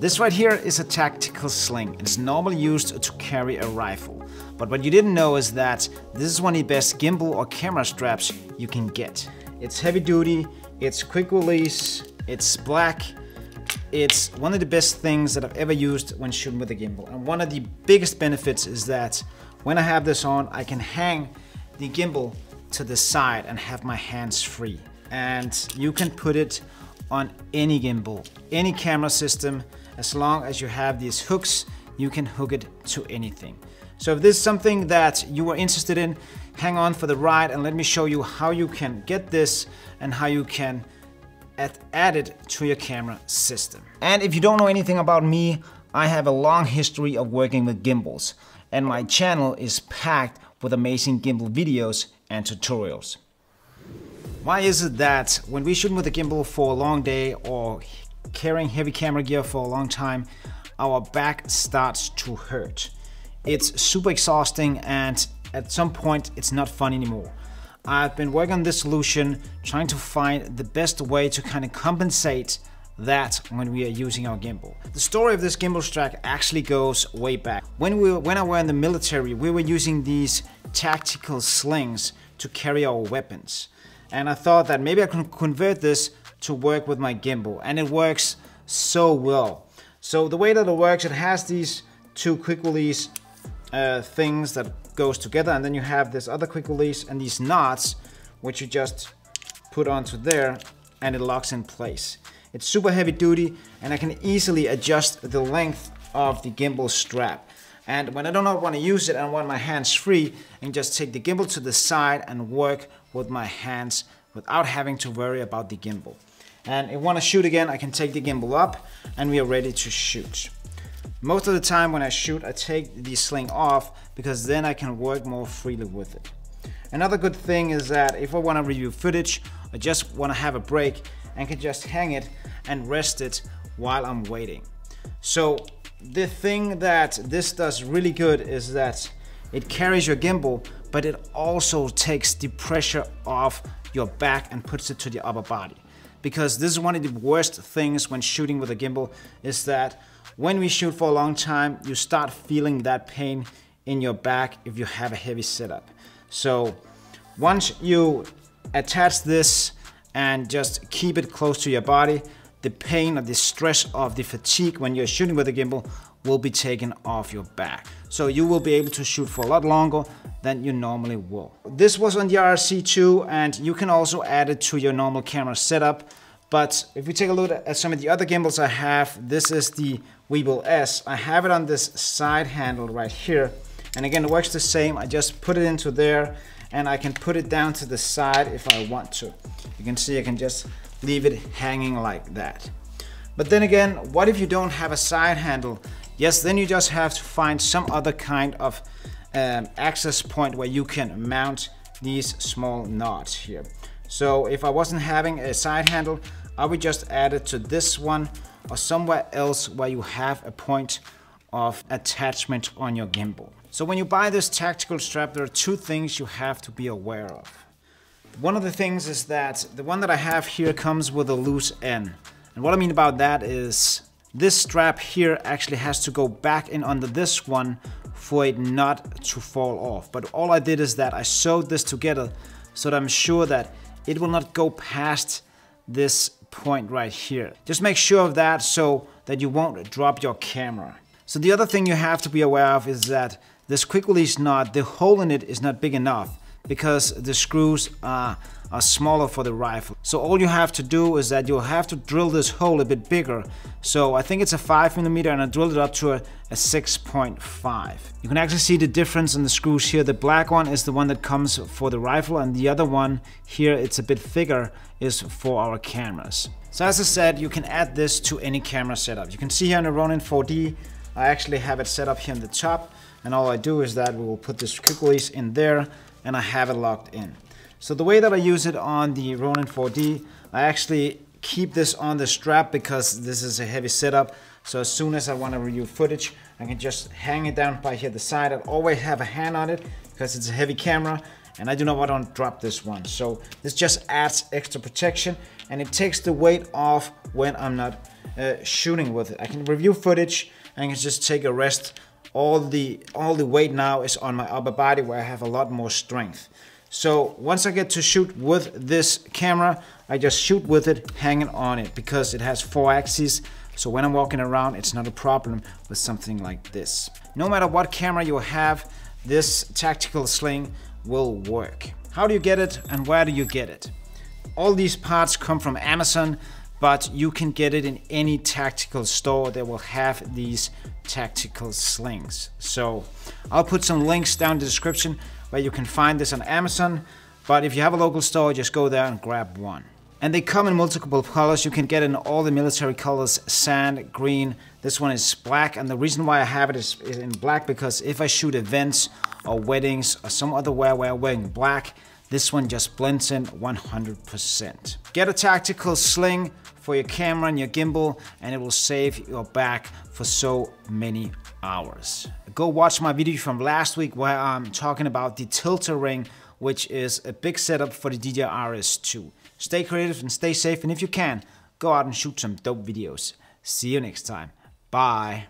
This right here is a tactical sling. It's normally used to carry a rifle. But what you didn't know is that this is one of the best gimbal or camera straps you can get. It's heavy duty, it's quick release, it's black, it's one of the best things that I've ever used when shooting with a gimbal. And one of the biggest benefits is that when I have this on, I can hang the gimbal to the side and have my hands free. And you can put it on any gimbal, any camera system, as long as you have these hooks, you can hook it to anything. So if this is something that you are interested in, hang on for the ride and let me show you how you can get this and how you can add it to your camera system. And if you don't know anything about me, I have a long history of working with gimbals and my channel is packed with amazing gimbal videos and tutorials. Why is it that when we shoot with a gimbal for a long day or carrying heavy camera gear for a long time, our back starts to hurt? It's super exhausting and at some point it's not fun anymore. I've been working on this solution, trying to find the best way to kind of compensate that when we are using our gimbal. The story of this gimbal strap actually goes way back. When, we when I were in the military, we were using these tactical slings to carry our weapons. And I thought that maybe I could convert this to work with my gimbal. And it works so well. So the way that it works, it has these two quick release uh, things that goes together and then you have this other quick release and these knots which you just put onto there and it locks in place. It's super heavy duty and I can easily adjust the length of the gimbal strap. And when I don't want to use it and want my hands free, I can just take the gimbal to the side and work with my hands without having to worry about the gimbal. And if I want to shoot again, I can take the gimbal up and we are ready to shoot. Most of the time when I shoot, I take the sling off because then I can work more freely with it. Another good thing is that if I want to review footage, I just want to have a break and can just hang it and rest it while I'm waiting. So the thing that this does really good is that it carries your gimbal, but it also takes the pressure off your back and puts it to the upper body. Because this is one of the worst things when shooting with a gimbal is that when we shoot for a long time, you start feeling that pain in your back if you have a heavy setup. So once you attach this and just keep it close to your body, the pain or the stress of the fatigue when you're shooting with a gimbal will be taken off your back. So you will be able to shoot for a lot longer than you normally will. This was on the RC2 and you can also add it to your normal camera setup. But if we take a look at some of the other gimbals I have, this is the Weebill S. I have it on this side handle right here. And again, it works the same. I just put it into there and I can put it down to the side if I want to. You can see I can just leave it hanging like that. But then again, what if you don't have a side handle? Yes, then you just have to find some other kind of um, access point where you can mount these small knots here. So if I wasn't having a side handle, I would just add it to this one or somewhere else where you have a point of attachment on your gimbal. So when you buy this tactical strap, there are two things you have to be aware of. One of the things is that the one that I have here comes with a loose end. And what I mean about that is this strap here actually has to go back in under this one for it not to fall off. But all I did is that I sewed this together so that I'm sure that it will not go past this point right here. Just make sure of that so that you won't drop your camera. So the other thing you have to be aware of is that this quick release knot, the hole in it is not big enough because the screws are, are smaller for the rifle. So all you have to do is that you'll have to drill this hole a bit bigger. So I think it's a 5 millimeter and I drilled it up to a, a 6.5. You can actually see the difference in the screws here. The black one is the one that comes for the rifle and the other one here, it's a bit thicker, is for our cameras. So as I said, you can add this to any camera setup. You can see here in the Ronin 4D, I actually have it set up here on the top and all I do is that we will put this quick release in there and I have it locked in. So the way that I use it on the Ronin 4D, I actually keep this on the strap because this is a heavy setup. So as soon as I want to review footage, I can just hang it down by here the side. I always have a hand on it because it's a heavy camera and I do not want to drop this one. So this just adds extra protection and it takes the weight off when I'm not uh, shooting with it. I can review footage and I can just take a rest. All the, all the weight now is on my upper body where I have a lot more strength. So once I get to shoot with this camera, I just shoot with it hanging on it because it has four axes. So when I'm walking around, it's not a problem with something like this. No matter what camera you have, this tactical sling will work. How do you get it and where do you get it? All these parts come from Amazon, but you can get it in any tactical store that will have these tactical slings. So I'll put some links down in the description where you can find this on Amazon, but if you have a local store, just go there and grab one. And they come in multiple colors. You can get in all the military colors, sand, green. This one is black. And the reason why I have it is, in black because if I shoot events or weddings or some other wear where I'm wearing black, this one just blends in 100%. Get a tactical sling for your camera and your gimbal and it will save your back for so many hours. Go watch my video from last week where I'm talking about the Tilta ring which is a big setup for the DJI RS2. Stay creative and stay safe, and if you can, go out and shoot some dope videos. See you next time. Bye.